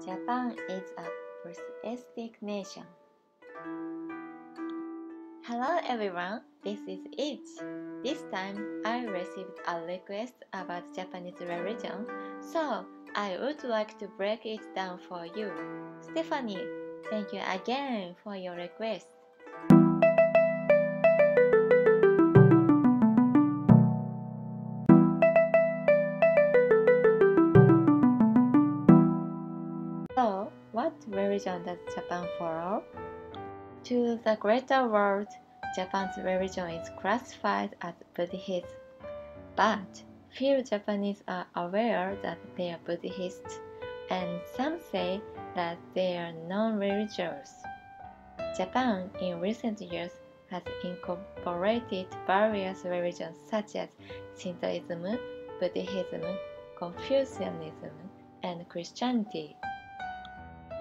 Japan is a polytheistic nation. Hello everyone, this is it. This time I received a request about Japanese religion, so I would like to break it down for you. Stephanie, thank you again for your request. Religion does Japan follow? To the greater world, Japan's religion is classified as Buddhism. But few Japanese are aware that they are Buddhists, and some say that they are non religious. Japan in recent years has incorporated various religions such as Shintoism, Buddhism, Confucianism, and Christianity.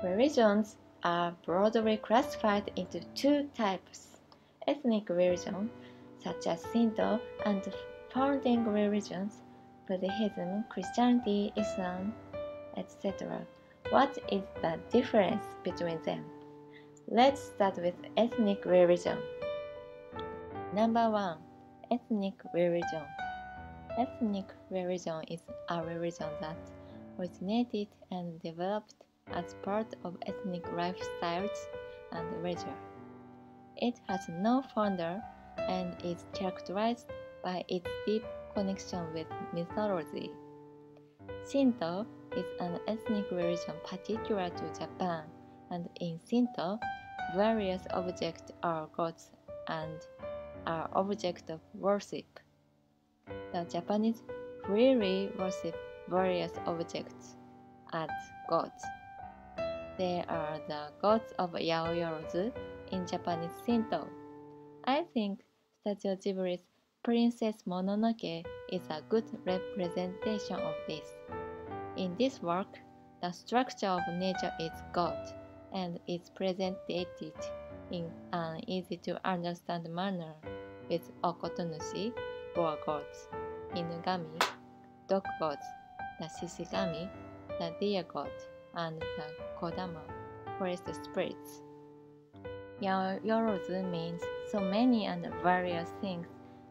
Religions are broadly classified into two types ethnic religion, such as Shinto, and founding religions, Buddhism, Christianity, Islam, etc. What is the difference between them? Let's start with ethnic religion. Number one, ethnic religion. Ethnic religion is a religion that originated and developed as part of ethnic lifestyles and leisure. It has no founder and is characterized by its deep connection with mythology. Shinto is an ethnic religion particular to Japan, and in Shinto, various objects are gods and are objects of worship. The Japanese freely worship various objects as gods. They are the gods of Yaoyorozu in Japanese Shinto. I think Studio Ghibli's Princess Mononoke is a good representation of this. In this work, the structure of nature is God and is presented in an easy to understand manner with Okkotonushi, boar gods, Inugami, dog gods, the Shishigami, the deer god, and the Kodama, forest spirits. Yorozu means so many and various things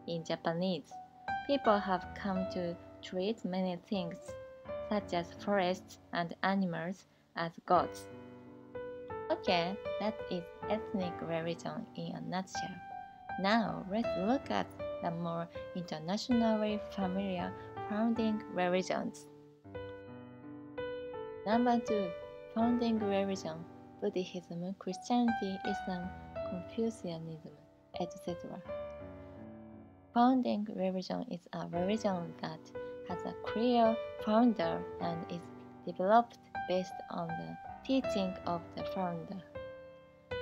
in Japanese. People have come to treat many things, such as forests and animals, as gods. Okay, that is ethnic religion in a nutshell. Now let's look at the more internationally familiar founding religions. Number two, founding religion, Buddhism, Christianity, Islam, Confucianism, etc. Founding religion is a religion that has a clear founder and is developed based on the teaching of the founder.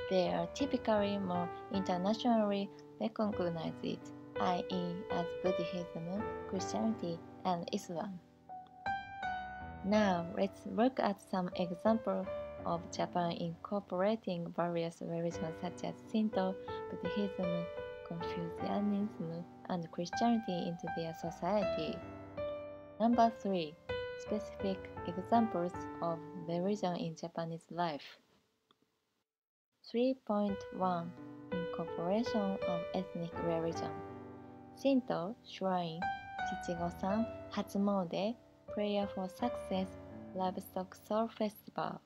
They are typically more internationally recognized, i.e., as Buddhism, Christianity, and Islam. Now, let's look at some examples of Japan incorporating various religions such as Shinto, Buddhism, Confucianism, and Christianity into their society. Number 3. Specific examples of religion in Japanese life. 3.1 Incorporation of ethnic religion. Shinto, shrine, Shichigo-san, Hatsumode, prayer for success, livestock soul festival.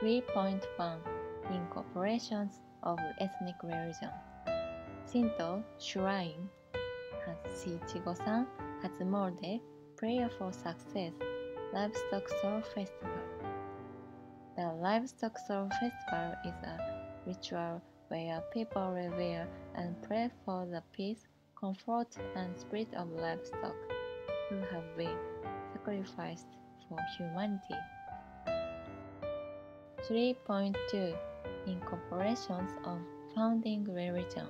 3.1 Incorporations of ethnic religion. Shinto, shrine, Shichigo-san, Hatsumode, prayer for success, livestock soul festival. The livestock soul festival is a ritual where people revere and pray for the peace, comfort, and spirit of livestock who have been sacrificed for humanity. 3.2 Incorporations of Founding Religion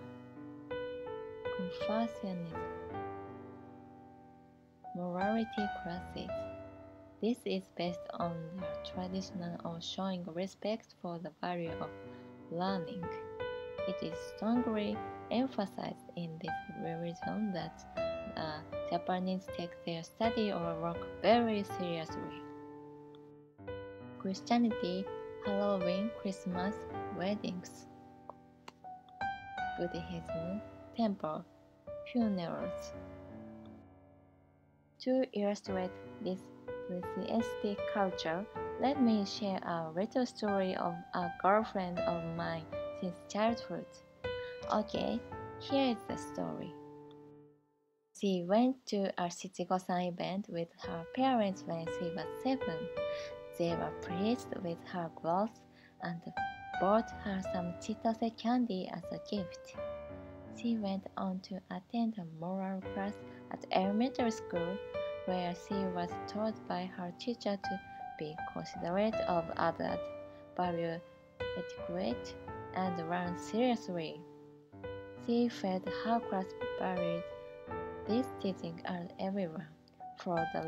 Confucianism Morality classes This is based on the tradition of showing respect for the value of learning. It is strongly emphasized in this religion that uh, Japanese take their study or work very seriously. Christianity, Halloween, Christmas, weddings. Buddhism, temple, funerals. To illustrate this polytheistic culture, let me share a little story of a girlfriend of mine since childhood. Okay, here is the story. She went to a Shichigo-san event with her parents when she was seven. They were pleased with her growth and bought her some chitose candy as a gift. She went on to attend a moral class at elementary school where she was taught by her teacher to be considerate of others, value etiquette, and learn seriously. She felt her class valued this teaching and everyone for the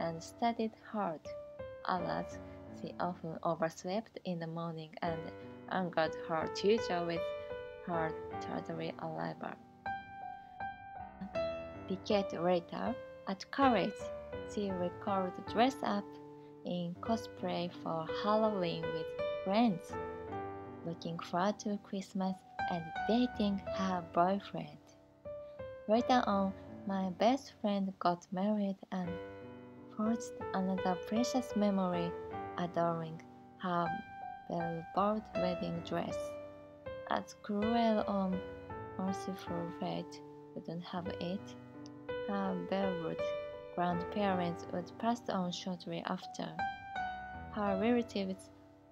and studied hard. Alas, she often overslept in the morning and angered her teacher with her tardy arrival. A decade later, at college, she recalled dress up in cosplay for Halloween with friends, looking forward to Christmas and dating her boyfriend. Later on, my best friend got married and forged another precious memory adoring her beloved wedding dress. As cruel or merciful fate wouldn't have it, her beloved grandparents would pass on shortly after. Her relatives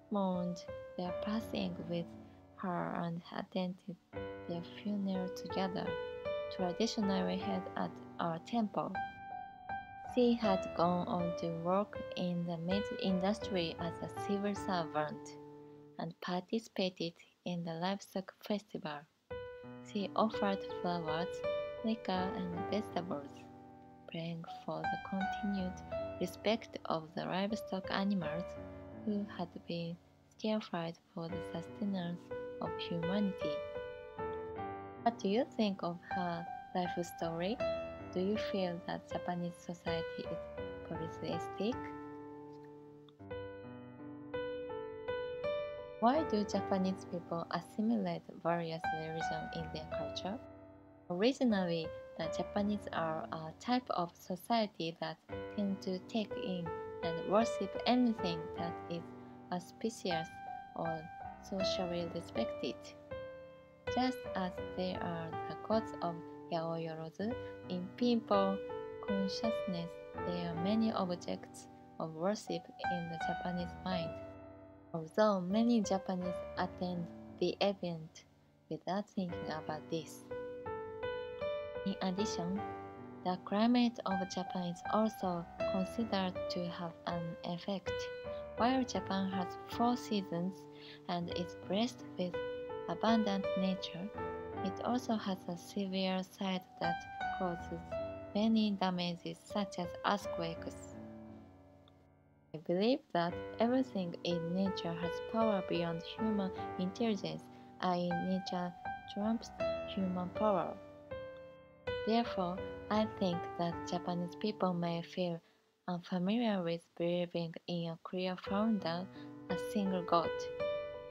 mourned their passing with her and attended their funeral together, traditionally held at our temple. She had gone on to work in the meat industry as a civil servant and participated in the livestock festival. She offered flowers, liquor, and vegetables, praying for the continued respect of the livestock animals who had been sacrificed for the sustenance of humanity. What do you think of her life story? Do you feel that Japanese society is polytheistic? Why do Japanese people assimilate various religions in their culture? Originally, the Japanese are a type of society that tend to take in and worship anything that is auspicious or socially respected. Just as they are the gods of Yaoyorozu, in people consciousness there are many objects of worship in the Japanese mind. Although many Japanese attend the event without thinking about this. In addition, the climate of Japan is also considered to have an effect. While Japan has four seasons and is blessed with abundant nature, it also has a severe side that causes many damages such as earthquakes. I believe that everything in nature has power beyond human intelligence, i.e., nature trumps human power. Therefore, I think that Japanese people may feel unfamiliar with believing in a clear founder, a single god.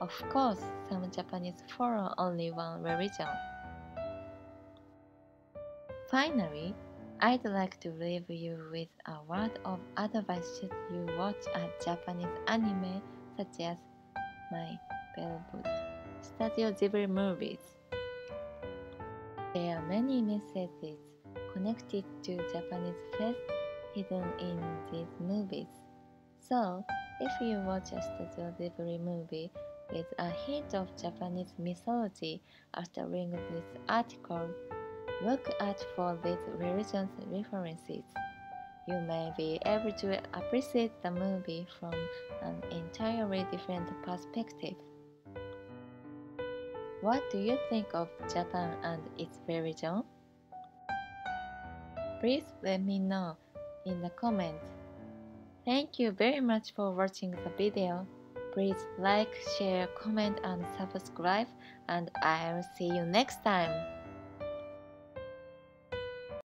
Of course, some Japanese follow only one religion. Finally, I'd like to leave you with a word of advice should you watch a Japanese anime such as my beloved Studio Ghibli movies. There are many messages connected to Japanese faith hidden in these movies. So, if you watch a Studio Ghibli movie with a hint of Japanese mythology after reading this article, look out for these religious references. You may be able to appreciate the movie from an entirely different perspective. What do you think of Japan and its religion? Please let me know in the comments. Thank you very much for watching the video. Please like, share, comment and subscribe and I'll see you next time.